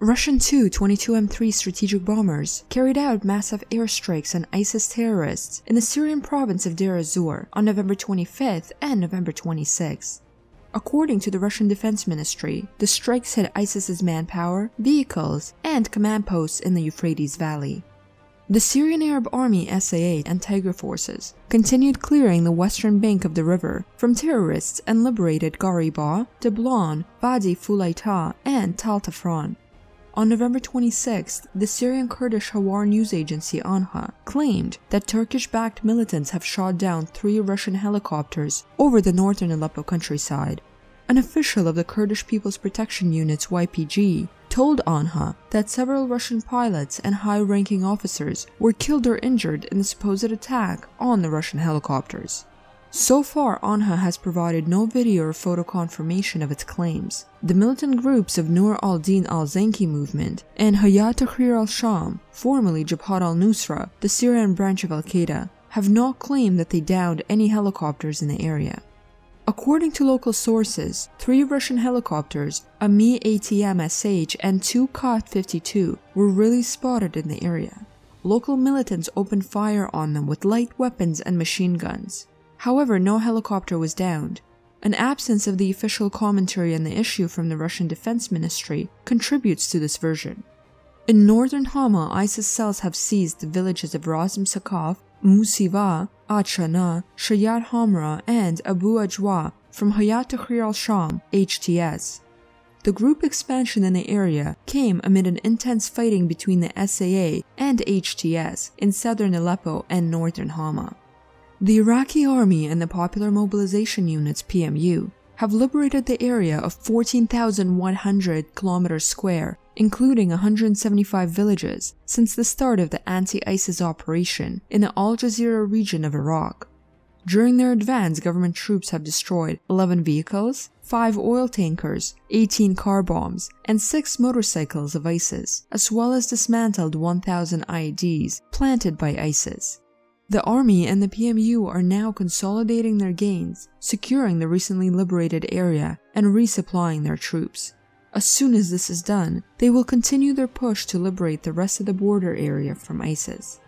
Russian Tu-22M3 strategic bombers carried out massive airstrikes on ISIS terrorists in the Syrian province of Deir ez-Zor on November 25th and November 26th. According to the Russian Defense Ministry, the strikes hit ISIS's manpower, vehicles, and command posts in the Euphrates Valley. The Syrian Arab Army SAA and Tiger forces continued clearing the western bank of the river from terrorists and liberated Gharibah, Dablan, Wadi Fulaytah, and Tall Tafran. On November 26th, the Syrian Kurdish Hawar news agency ANHA claimed that Turkish-backed militants have shot down three Russian helicopters over the northern Aleppo countryside. An official of the Kurdish People's Protection Unit's YPG told ANHA that several Russian pilots and high-ranking officers were killed or injured in the supposed attack on the Russian helicopters. So far, ANHA has provided no video or photo confirmation of its claims. The militant groups of Nour al-Din al-Zenki movement and Hayat Tahrir al-Sham, formerly Jabhat al-Nusra, the Syrian branch of al-Qaeda, have not claimed that they downed any helicopters in the area. According to local sources, three Russian helicopters, a Mi-ATM SH and two Ka-52, were really spotted in the area. Local militants opened fire on them with light weapons and machine guns. However, no helicopter was downed. An absence of the official commentary on the issue from the Russian Defense Ministry contributes to this version. In northern Hama, ISIS cells have seized the villages of Razm Sakaf, Musiva, Achana, Shayat Hamra, and Abu Ajwa from Hayat Tahrir al-Sham, HTS. The group expansion in the area came amid an intense fighting between the SAA and HTS in southern Aleppo and northern Hama. The Iraqi Army and the Popular Mobilization Units PMU have liberated the area of 14,100 kilometers square, including 175 villages, since the start of the anti-ISIS operation in the Al Jazeera region of Iraq. During their advance, government troops have destroyed 11 vehicles, 5 oil tankers, 18 car bombs, and 6 motorcycles of ISIS, as well as dismantled 1,000 IEDs planted by ISIS. The army and the PMU are now consolidating their gains, securing the recently liberated area, and resupplying their troops. As soon as this is done, they will continue their push to liberate the rest of the border area from ISIS.